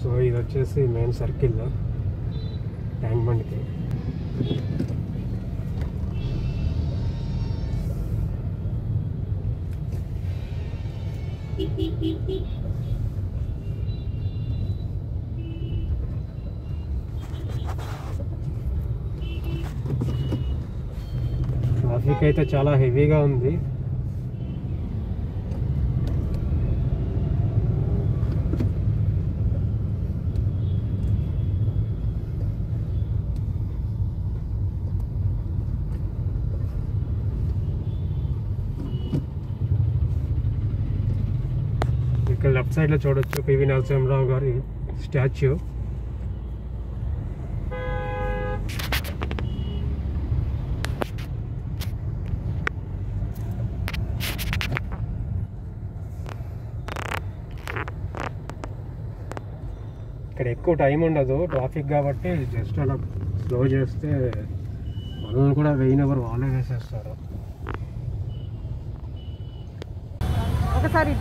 So ఇది వచ్చేసి main circle tank బండికి ట్రాఫిక్ అయితే చాలా హెవీగా ఉంది. ఇక్కడ లెఫ్ట్ సైడ్లో చూడొచ్చు పివి నరసింహరావు గారి స్టాచ్యూ. ఇక్కడ ఎక్కువ టైం ఉండదు ట్రాఫిక్ కాబట్టి జస్ట్ అలా స్లో చేస్తే మనల్ని కూడా వెయిన్ ఎవరు వాళ్ళే వేసేస్తారు. ఒకసారి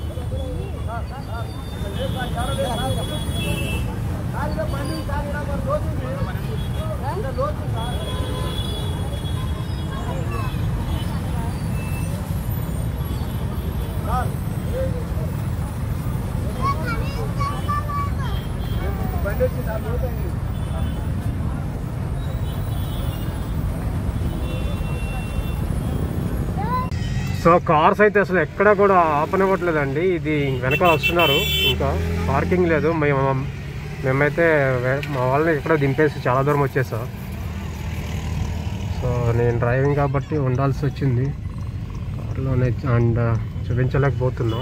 సో కార్స్ అయితే అసలు ఎక్కడ కూడా ఆపనివ్వట్లేదండి. ఇది వెనకాల వస్తున్నారు. ఇంకా పార్కింగ్ లేదు. మేము మేమైతే మా వాళ్ళని ఇక్కడ దింపేసి చాలా దూరం వచ్చేసా. సో నేను డ్రైవింగ్ కాబట్టి ఉండాల్సి వచ్చింది. కార్లోనే అండ్ చూపించలేకపోతున్నా.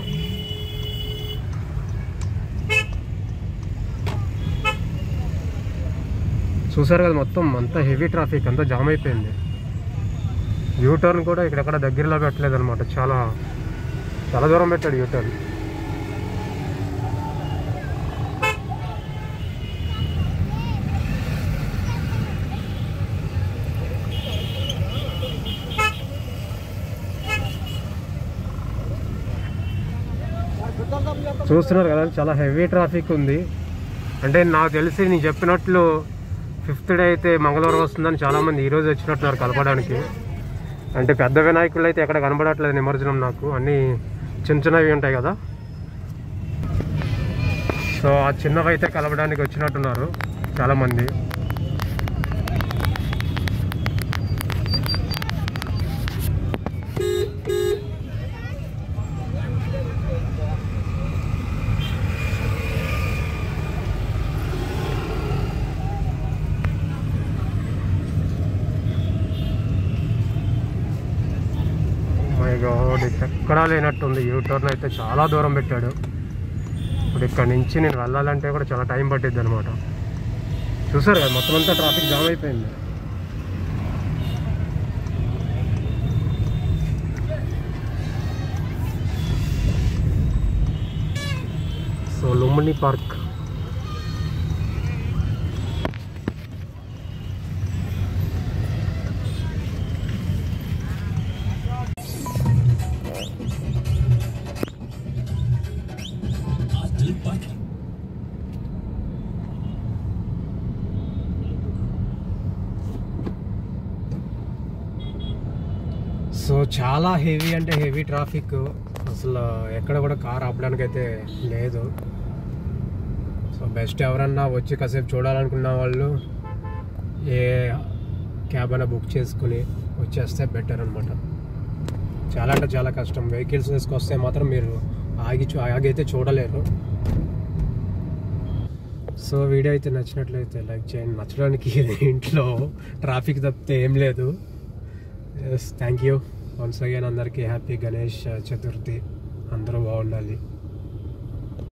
చూసారు కదా మొత్తం అంతా హెవీ ట్రాఫిక్ అంతా జామ్ అయిపోయింది. యూటర్న్ కూడా ఇక్కడెక్కడ దగ్గరలో పెట్టలేదు అనమాట చాలా చాలా దూరం పెట్టాడు యూటర్న్ చూస్తున్నారు కదా చాలా హెవీ ట్రాఫిక్ ఉంది. అంటే నాకు తెలిసి నేను చెప్పినట్లు ఫిఫ్త్ డే అయితే మంగళవారం వస్తుందని చాలామంది ఈరోజు వచ్చినట్టున్నారు కలపడానికి. అంటే పెద్ద వినాయకులు అయితే ఎక్కడ కనబడట్లేదు నిమజ్జనం నాకు. అన్నీ చిన్న చిన్నవి ఉంటాయి కదా. సో ఆ చిన్నవి అయితే కలపడానికి వచ్చినట్టున్నారు చాలామంది మై గాడ్ ఎక్కడా లేనట్టుంది. యూటర్న్ అయితే చాలా దూరం పెట్టాడు. ఇప్పుడు ఇక్కడ నుంచి నేను వెళ్ళాలంటే కూడా చాలా టైం పట్టిద్ది అనమాట చూసారు కదా మొత్తం అంతా ట్రాఫిక్ జామ్ అయిపోయింది. So Lumbini park. సో చాలా హెవీ అంటే హెవీ ట్రాఫిక్. అసలు ఎక్కడ కూడా కార్ ఆపడానికి అయితే లేదు. సో బెస్ట్ ఎవరన్నా వచ్చి కాసేపు చూడాలనుకున్న వాళ్ళు ఏ క్యాబ్ అయినా బుక్ చేసుకుని వచ్చేస్తే బెటర్ అనమాట చాలా అంటే చాలా కష్టం. వెహికల్స్ తీసుకొస్తే మాత్రం మీరు ఆగి చూ- ఆగైతే చూడలేరు. సో వీడియో అయితే నచ్చినట్లయితే లైక్ చేయండి. నచ్చడానికి ఇంట్లో ట్రాఫిక్ తప్పితే ఏం లేదు. yes thank you once again అందరికీ హ్యాపీ గణేష్ చతుర్థి అందరూ బాగుండాలి